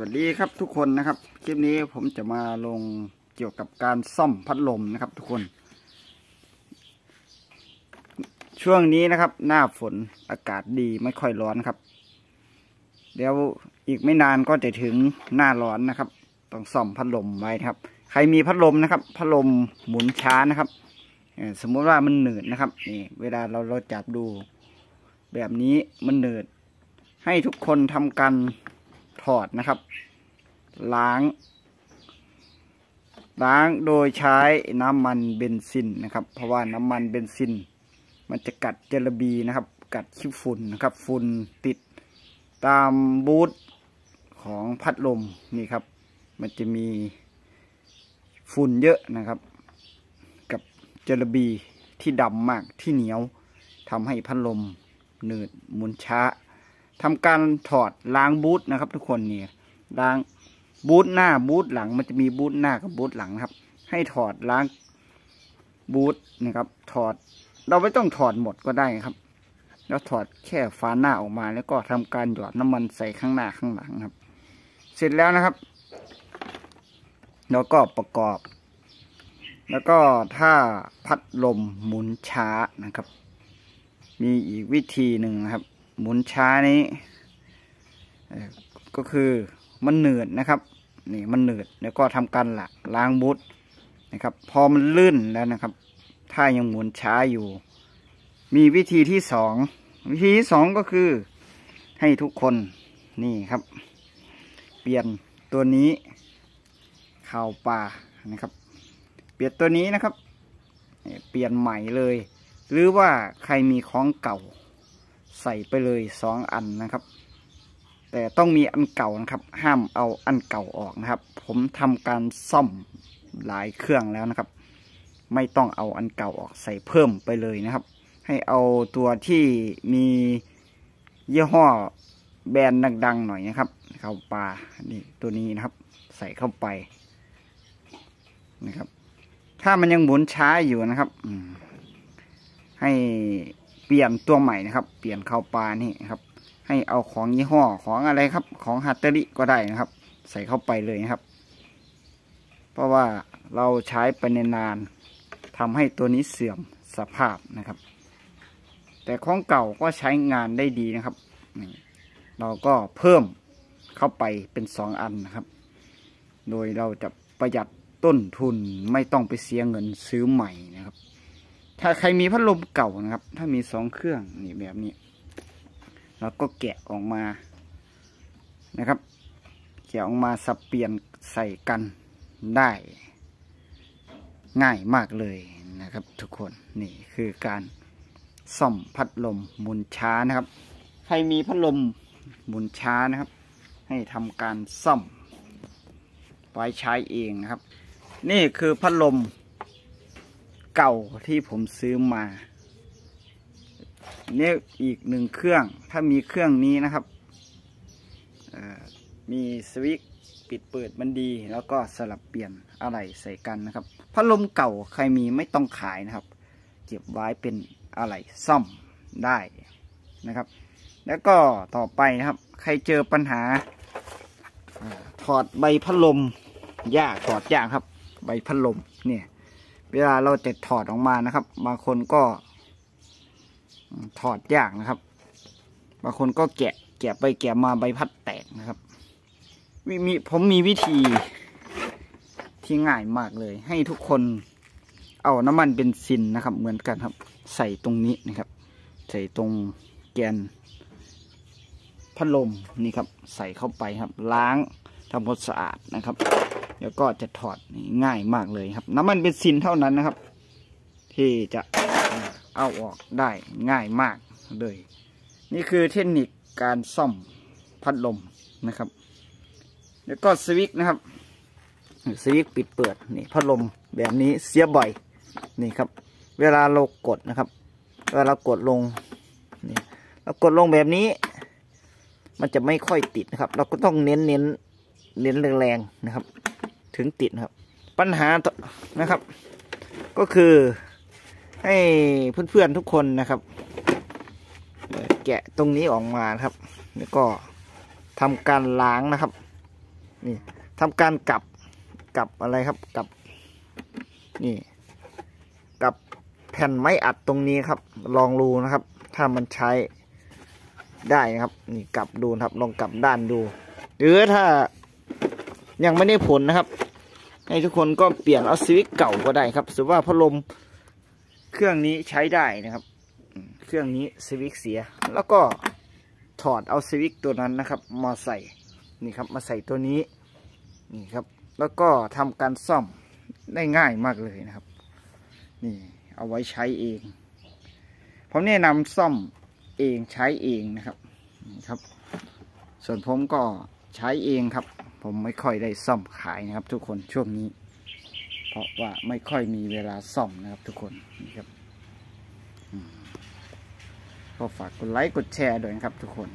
วัสดีครับทุกคนนะครับ คลิปนี้ผมจะมาลงเกี่ยวกับการซ่อมพัดลมนะครับ ทุกคน ช่วงนี้นะครับ หน้าฝนอากาศดีไม่ค่อยร้อนครับ เดี๋ยวอีกไม่นานก็จะถึงหน้าร้อนนะครับ ต้องซ่อมพัดลมไว้นะครับ ใครมีพัดลมนะครับ พัดลมหมุนช้านะครับสมมุติว่ามันหนืดนะครับนี่เวลาเราเราจับดู แบบนี้มันหนืด ให้ทุกคนทำการ ถอดนะครับ ล้าง ล้างโดยใช้น้ำมันเบนซินนะครับ เพราะว่าน้ำมันเบนซิน มันจะกัดเจลบีนะครับ กัดขี้ฝุ่นนะครับ ฝุ่นติดตามบูธของพัดลมนี่ครับ มันจะมีฝุ่นเยอะนะครับ กับเจลบีที่ดำมากที่เหนียวทำให้พัดลมหนืดหมุนช้า ทำการถอดล้างบูทนะครับ ทุกคนนี่ล้างบูทหน้าบูทหลัง มันจะมีบูทหน้ากับบูทหลังนะครับ ให้ถอดล้างบูทนะครับ ถอด เราไม่ต้องถอดหมดก็ได้ครับ แล้วถอดแค่ฝาหน้าออกมา แล้วก็ทำการหยอดน้ำมันใส่ข้างหน้าข้างหลังครับ เสร็จแล้วนะครับ แล้วก็ประกอบ แล้วก็ถ้าพัดลมหมุนช้านะครับ มีอีกวิธีหนึ่งนะครับ หมุนช้านี้ก็คือมันเหนืดนะครับนี่มันเหนืดแล้วก็ทำการละล้างบูทนะครับ พอมันลื่นแล้วนะครับ ถ้ายังหมุนช้าอยู่ มีวิธีที่สองวิธีที่สองก็คือให้ทุกคนนี่ครับ เปลี่ยนตัวนี้ข่าวปลานะครับ เปลี่ยนตัวนี้นะครับ เปลี่ยนใหม่เลย หรือว่าใครมีของเก่า ใส่ไปเลยสองอันนะครับ แต่ต้องมีอันเก่านะครับ ห้ามเอาอันเก่าออกนะครับ ผมทำการซ่อมหลายเครื่องแล้วนะครับ ไม่ต้องเอาอันเก่าออกใส่เพิ่มไปเลยนะครับ ให้เอาตัวที่มียี่ห้อแบรนด์ดัง ๆ หน่อยนะครับเข้าปลานี่ตัวนี้นะครับ ใส่เข้าไปนะครับ ถ้ามันยังหมุนช้าอยู่นะครับให้ เปลี่ยนตัวใหม่นะครับ เปลี่ยนเข้าปลานี่ครับ ให้เอาของยี่ห้อของอะไรครับ ของฮัตเตอริก็ได้นะครับ ใส่เข้าไปเลยนะครับ เพราะว่าเราใช้ไปนานๆทำให้ตัวนี้เสื่อมสภาพนะครับ แต่ของเก่าก็ใช้งานได้ดีนะครับเราก็เพิ่มเข้าไปเป็นสองอันนะครับ โดยเราจะประหยัดต้นทุนไม่ต้องไปเสียเงินซื้อใหม่ ถ้าใครมีพัดลมเก่านะครับ ถ้ามีสองเครื่องนี่แบบนี้ เราก็แกะออกมานะครับ แกะออกมาสับเปลี่ยนใส่กันได้ง่ายมากเลยนะครับ ทุกคนนี่คือการซ่อมพัดลมหมุนช้านะครับ ใครมีพัดลมหมุนช้านะครับ ให้ทำการซ่อมไว้ใช้เองนะครับ นี่คือพัดลม เก่าที่ผมซื้อมาเนี่ยอีกหนึ่งเครื่อง ถ้ามีเครื่องนี้นะครับ มีสวิตปิดเปิดมันดี แล้วก็สลับเปลี่ยนอะไรใส่กันนะครับ พัดลมเก่าใครมีไม่ต้องขายนะครับ เก็บไว้เป็นอะไรซ่อมได้นะครับ แล้วก็ต่อไปนะครับ ใครเจอปัญหาถอดใบพัดลมยากถอดยากครับ ใบพัดลมเนี่ย เวลาเราจะถอดออกมานะครับ บางคนก็ถอดยากนะครับ บางคนก็แกะ แกะไปแกะมาใบพัดแตกนะครับมีมีผมมีวิธีที่ง่ายมากเลย ให้ทุกคนเอาน้ำมันเบนซินนะครับ เหมือนกันครับ ใส่ตรงนี้นะครับ ใส่ตรงแกนพัดลมนี่ครับ ใส่เข้าไปครับ ล้างทำความสะอาดนะครับ แล้วก็จะถอดง่ายมากเลยครับ น้ำมันเบนซินเท่านั้นนะครับ ที่จะเอาออกได้ง่ายมากเลย นี่คือเทคนิคการซ่อมพัดลมนะครับ แล้วก็สวิตช์นะครับสวิตช์ปิดเปิดนี่พัดลมแบบนี้เสียบ่อยนี่ครับ เวลาเรากดนะครับ เวลาเรากดลงนี่เรากดลงแบบนี้ มันจะไม่ค่อยติดนะครับ เราก็ต้องเน้นเน้นเน้นแรงๆนะครับ ถึงติดครับ ปัญหานะครับ ก็คือให้เพื่อนๆทุกคนนะครับ แกะตรงนี้ออกมาครับ แล้วก็ทำการล้างนะครับ นี่ทำการกลับกลับอะไรครับกลับ นี่กลับแผ่นไม้อัดตรงนี้ครับ ลองดูนะครับ ถ้ามันใช้ได้นะครับ นี่กลับดูนะครับ ลองกลับด้านดู หรือถ้ายังไม่ได้ผลนะครับ ให้ทุกคนก็เปลี่ยนเอาสวิตเก่าก็ได้ครับ สมมติว่าพัดลมเครื่องนี้ใช้ได้นะครับ เครื่องนี้สวิตเสีย แล้วก็ถอดเอาสวิตตัวนั้นนะครับ มาใส่นี่ครับ มาใส่ตัวนี้นี่ครับ แล้วก็ทำการซ่อมได้ง่ายมากเลยนะครับ นี่เอาไว้ใช้เองผมแนะนำซ่อมเองใช้เองนะครับนี่ครับ ส่วนผมก็ใช้เองครับ ผมไม่ค่อยได้ซ่อมขายนะครับ ทุกคนช่วงนี้ เพราะว่าไม่ค่อยมีเวลาซ่อมนะครับ ทุกคนนี่ครับก็ฝากกดไลค์กดแชร์ด้วยนะครับ ทุกคน